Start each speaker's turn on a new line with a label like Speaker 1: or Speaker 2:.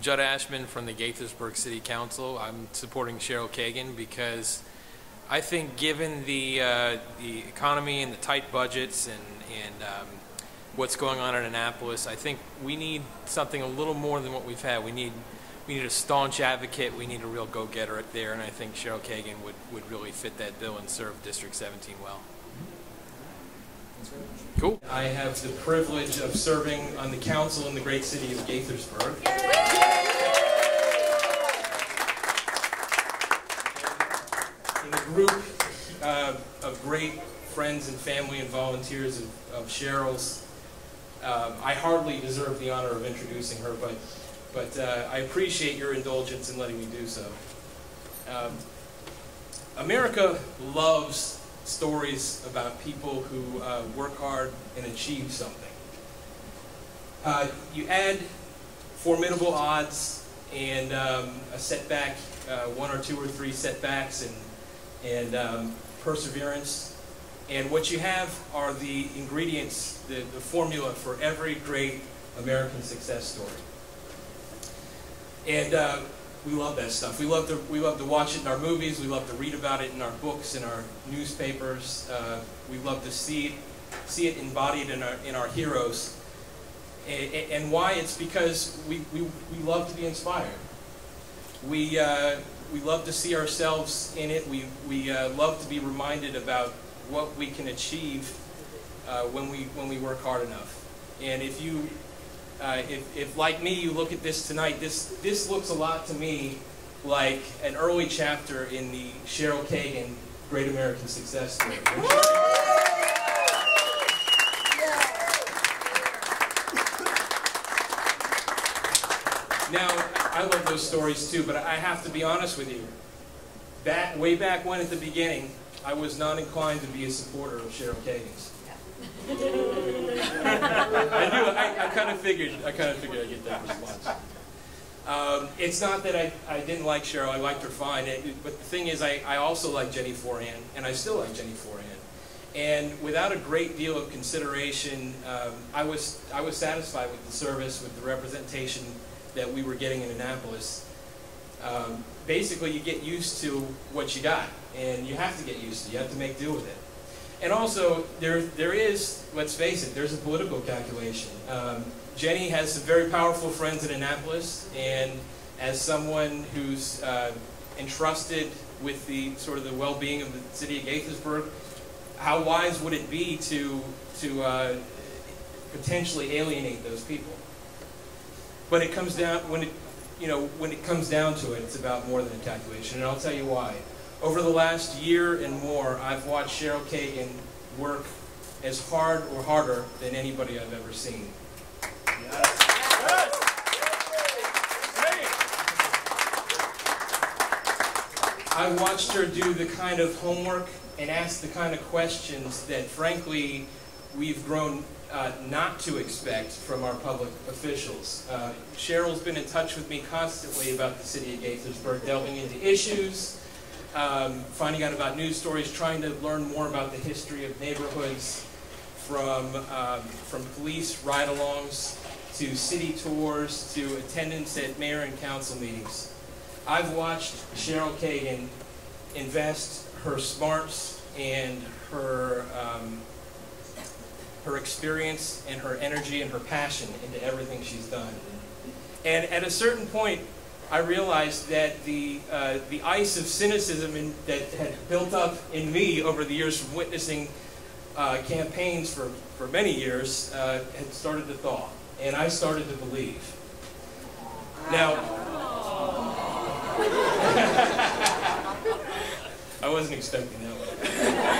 Speaker 1: Jud Ashman from the Gaithersburg City Council. I'm supporting Cheryl Kagan because I think given the, uh, the economy and the tight budgets and, and um, what's going on in Annapolis, I think we need something a little more than what we've had. We need, we need a staunch advocate, we need a real go-getter up there, and I think Cheryl Kagan would, would really fit that bill and serve District 17 well. Cool. I have the privilege of serving on the council in the great city of Gaithersburg. In group uh, of great friends and family and volunteers of, of Cheryl's, um, I hardly deserve the honor of introducing her, but, but uh, I appreciate your indulgence in letting me do so. Um, America loves stories about people who uh, work hard and achieve something. Uh, you add formidable odds and um, a setback, uh, one or two or three setbacks and, and um, perseverance. And what you have are the ingredients, the, the formula for every great American success story. And uh, we love that stuff. We love to we love to watch it in our movies. We love to read about it in our books, in our newspapers. Uh, we love to see it, see it embodied in our in our heroes. And, and why? It's because we, we, we love to be inspired. We uh, we love to see ourselves in it. We we uh, love to be reminded about what we can achieve uh, when we when we work hard enough. And if you uh, if, if, like me, you look at this tonight, this, this looks a lot to me like an early chapter in the Cheryl Kagan Great American Success Story. Now, I love those stories too, but I have to be honest with you. That way back when at the beginning, I was not inclined to be a supporter of Cheryl Kagan's. I knew. I, I kind of figured. I kind of figured I'd get that response. Um, it's not that I, I didn't like Cheryl. I liked her fine. It, but the thing is, I, I also like Jennie Forehand, and I still like Jennie Forehand. And without a great deal of consideration, um, I was I was satisfied with the service, with the representation that we were getting in Annapolis. Um, basically, you get used to what you got, and you have to get used to. it. You have to make do with it. And also, there, there is, let's face it, there's a political calculation. Um, Jennie has some very powerful friends in Annapolis, and as someone who's uh, entrusted with the sort of the well-being of the city of Gaithersburg, how wise would it be to, to uh, potentially alienate those people? But it comes down, when it, you know, when it comes down to it, it's about more than a calculation, and I'll tell you why. Over the last year and more, I've watched Cheryl Kagan work as hard or harder than anybody I've ever seen. I watched her do the kind of homework and ask the kind of questions that, frankly, we've grown uh, not to expect from our public officials. Uh, Cheryl's been in touch with me constantly about the city of Gaithersburg, delving into issues, um, finding out about news stories, trying to learn more about the history of neighborhoods, from, um, from police ride-alongs to city tours to attendance at mayor and council meetings. I've watched Cheryl Kagan invest her smarts and her, um, her experience and her energy and her passion into everything she's done. And at a certain point, I realized that the, uh, the ice of cynicism in, that had built up in me over the years from witnessing uh, campaigns for, for many years uh, had started to thaw, and I started to believe. Now, I wasn't expecting that one.